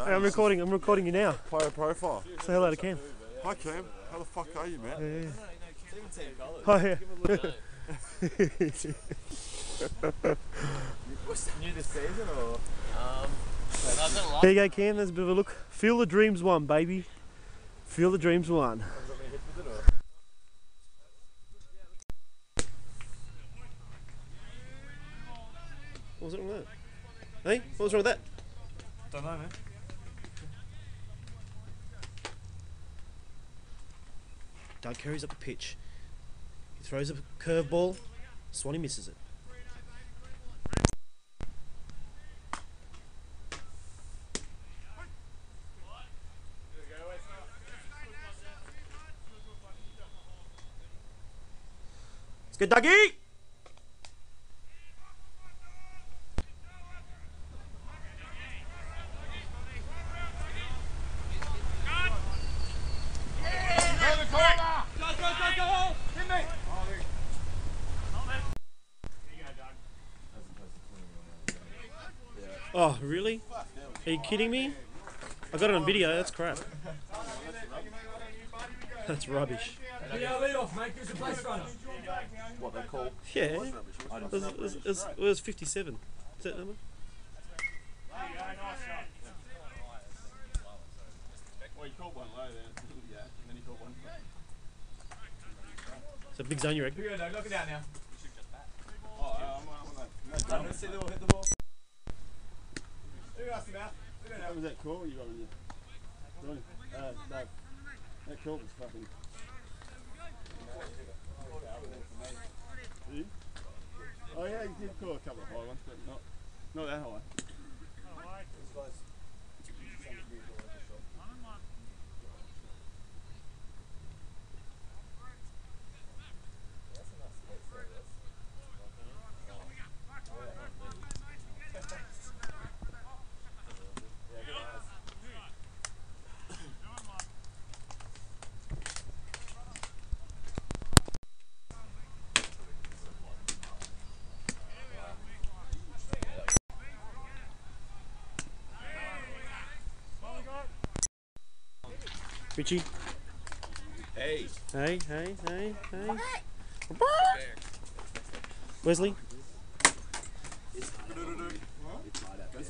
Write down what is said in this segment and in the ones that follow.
go. Hey, I'm recording. I'm recording you now. Player profile. Say hello to Cam. Hi Cam. How the fuck are you, man? Yeah. Oh yeah. New this season or? Um, there you go, Cam. There's a bit of a look. Feel the dreams one, baby. Feel the dreams one. What was wrong with that? Hey, what was wrong with that? Don't know, man. Doug carries up the pitch. He throws a curveball. Swanee misses it. Let's go, Dougie! Oh, really? Are you kidding me? I got it on video. That's crap. That's rubbish. Yeah, lead off, mate. Who's the place runner? What they call? Yeah. It was, it was, it was, it was 57. Is that number? Well, you caught one low then. yeah, and then you caught one. It's a big zone, you reckon? Here we go, Doug. It down now. Oh, I'm, I'm, I'm, I'm, Let's see the ball. Hit the ball. What was that call you got you? Ronnie? Uh, Doug. That call was fucking. Who? Oh yeah, you did call a couple of high ones, but not not that high. Richie? Hey. Hey, hey, hey, hey. Wesley?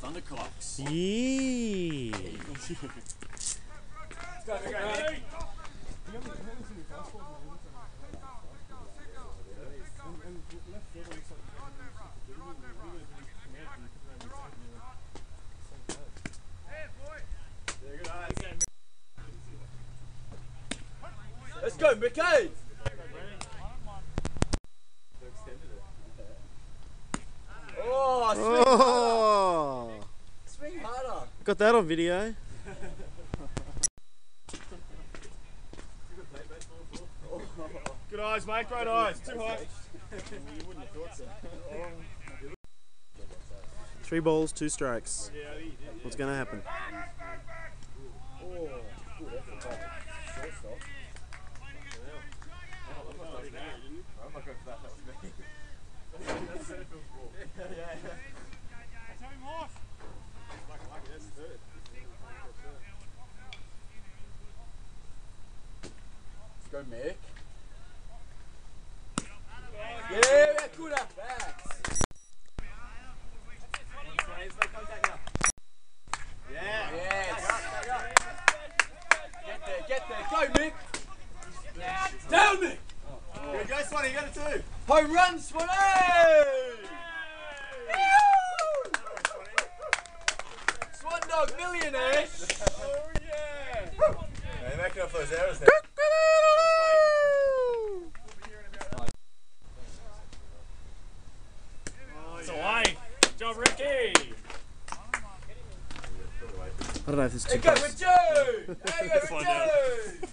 Thundercocks. Yeah. Go, go, go. Go, Mickey! Oh, swing Oh! Swing harder. Got that on video. Good eyes, mate. Great eyes. Too high. Three balls, two strikes. What's going to happen? Let's go, Mick. Yeah, good at backs. Yeah. Yes. Get there, get there. Go, Mick. Down, Mick. Here we go, Swanee. You got it too. Home run, Swanee. Woo! Swan Dog millionaires. Oh, yeah. Hey, making up those errors there. It's away. Job, Ricky. I don't know if this is too go close. with Joe! Hey, go with Find Joe! out. Ice,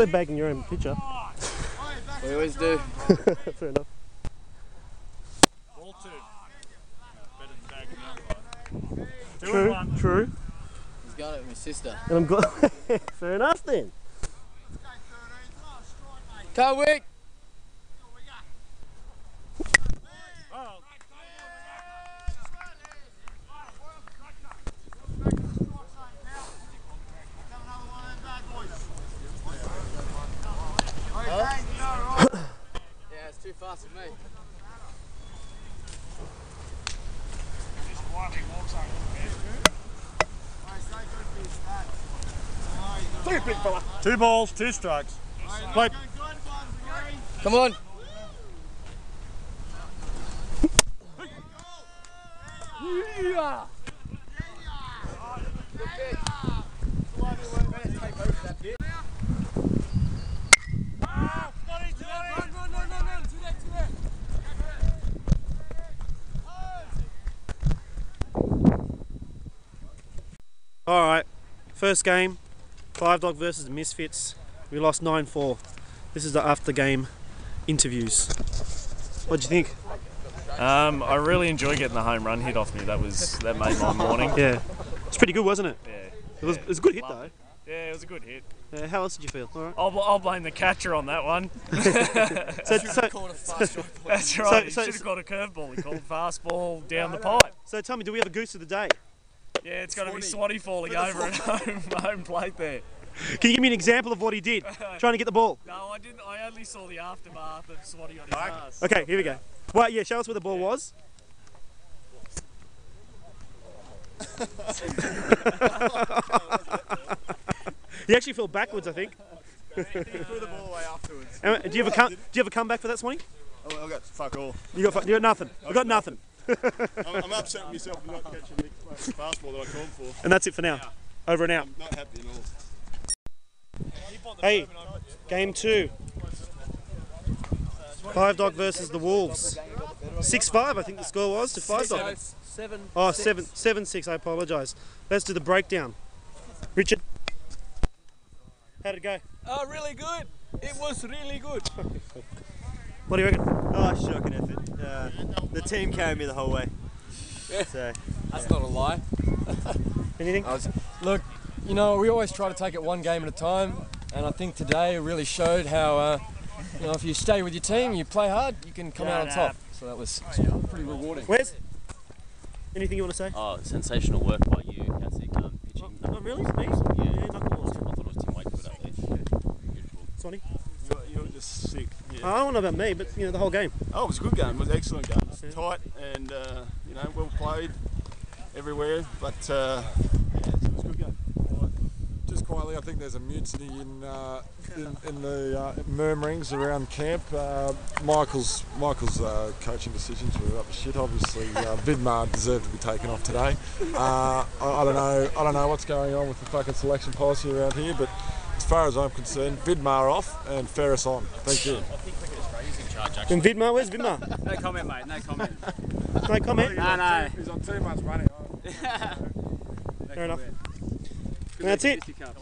fitness. They're bagging your own picture. We always do. Fair enough. Ball two. Better than tagging the one. Two True, true. He's got it with my sister. And I'm glad. Fair enough then. Carwick! Oh, Yeah, it's too fast for me. just quietly walks over. Two balls, two strikes. Wait. Come on! Yeah. All right, first game, Five Dock versus the Misfits. We lost 9-4. This is the after game interviews. What do you think? Um, I really enjoy getting the home run hit off me. That was that made my morning. Yeah, it's pretty good, wasn't it? Yeah, It was, it was a good hit though. yeah, it was a good hit. Uh, how else did you feel? All right. I'll, I'll blame the catcher on that one. So, so, Called a fast strike. That's right. he so- should have got a curveball. He called fastball down the pipe. so tell me, do we have a goose of the day? Yeah, it's got to be Swanee falling over at home home plate there. Can you give me an example of what he did? Trying to get the ball. No, I didn't. I only saw the aftermath of Swanee on his ass. Okay, here we go. Well, yeah, show us where the ball was. he actually fell backwards, I think. He threw the ball away afterwards. Do you have a come, do you have a comeback for that, Swanee? Oh, I got fuck all. You got fu- you got nothing. I got nothing, I'm, I'm upset with myself for not catching the fastball that I called for. and that's it for now. Over and out. I'm not happy at all. Hey, game two. Five Dock versus the Wolves. Six five, I think the score was to Five Dock. Seven. Oh, seven, seven, six. I apologise. Let's do the breakdown. Richard, how'd it go? Oh, really good. It was really good. What do you reckon? Oh, shocking effort. Uh, the team carried me the whole way. So, That's not a lie. Anything? Look, you know, we always try to take it one game at a time, and I think today really showed how, uh, you know, if you stay with your team, you play hard, you can come out on top. So that was pretty rewarding. Where's? Anything you want to say? Oh, sensational work by you, Kasich, um, pitching. Oh, really? Me? Yeah, Yeah, I thought it was Tim Wakefield up there. Beautiful. Sonny? You're, you're just sick. Yeah. I don't know about me, but you know the whole game. Oh, it was a good game. It was an excellent game. It was tight and uh, you know well played everywhere, but uh, yeah, it was a good game. Just quietly, I think there's a mutiny in uh, in, in the uh, murmurings around camp. Uh, Michael's Michael's uh, coaching decisions were up to shit. Obviously, uh, Vidmar deserved to be taken off today. Uh, I, I don't know. I don't know what's going on with the fucking selection policy around here, but as far as I'm concerned, Vidmar off and Ferris on. Thank you. And Vidmar, where's Vidmar? no comment, mate. No comment. No comment? no, no. He's on too much money. Fair enough. And that's it. Fisticuffs.